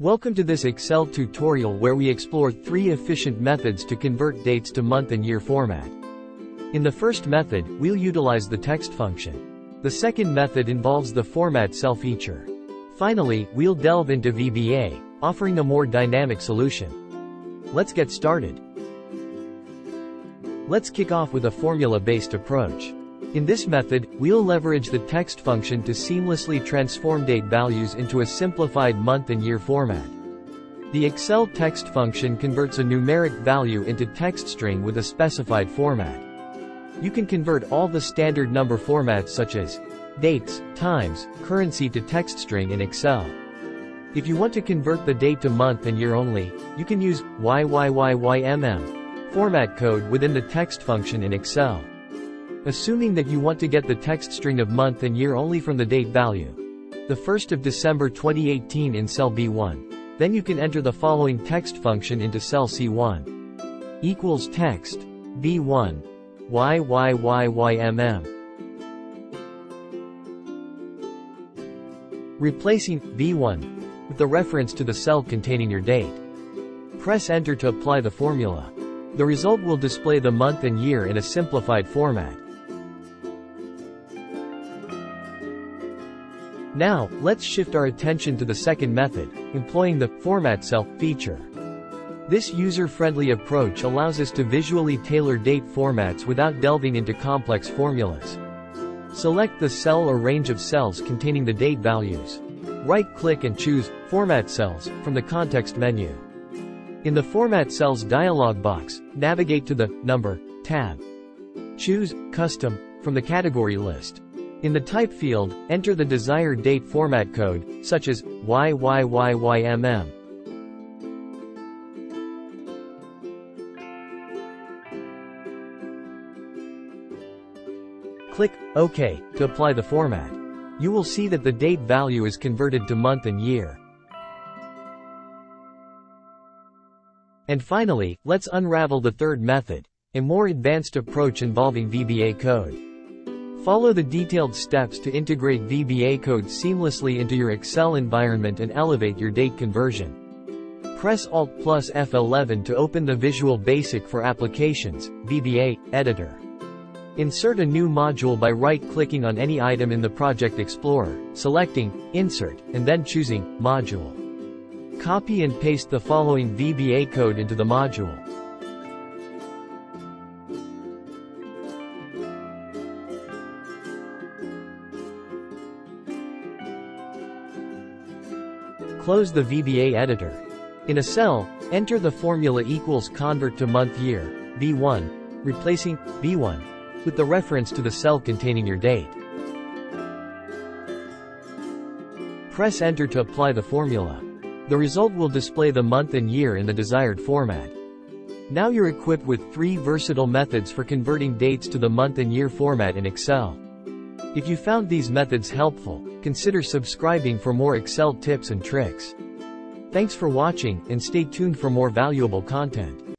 Welcome to this Excel tutorial where we explore three efficient methods to convert dates to month and year format. In the first method, we'll utilize the text function. The second method involves the format cell feature. Finally, we'll delve into VBA, offering a more dynamic solution. Let's get started. Let's kick off with a formula-based approach. In this method, we'll leverage the text function to seamlessly transform date values into a simplified month and year format. The Excel text function converts a numeric value into text string with a specified format. You can convert all the standard number formats such as dates, times, currency to text string in Excel. If you want to convert the date to month and year only, you can use YYYYMM format code within the text function in Excel. Assuming that you want to get the text string of month and year only from the date value. The 1st of December 2018 in cell B1. Then you can enter the following text function into cell C1. Equals text. B1. YYYYMM. Replacing B1 with the reference to the cell containing your date. Press enter to apply the formula. The result will display the month and year in a simplified format. Now, let's shift our attention to the second method, employing the Format Cell feature. This user-friendly approach allows us to visually tailor date formats without delving into complex formulas. Select the cell or range of cells containing the date values. Right-click and choose Format Cells from the context menu. In the Format Cells dialog box, navigate to the Number tab. Choose Custom from the category list. In the type field, enter the desired date format code, such as YYYYMM. Click OK to apply the format. You will see that the date value is converted to month and year. And finally, let's unravel the third method, a more advanced approach involving VBA code. Follow the detailed steps to integrate VBA code seamlessly into your Excel environment and elevate your date conversion. Press Alt plus F11 to open the Visual Basic for Applications VBA, editor. Insert a new module by right-clicking on any item in the Project Explorer, selecting Insert, and then choosing Module. Copy and paste the following VBA code into the module. Close the VBA editor. In a cell, enter the formula equals convert to month year, B1, replacing B1 with the reference to the cell containing your date. Press enter to apply the formula. The result will display the month and year in the desired format. Now you're equipped with three versatile methods for converting dates to the month and year format in Excel. If you found these methods helpful, consider subscribing for more Excel tips and tricks. Thanks for watching, and stay tuned for more valuable content.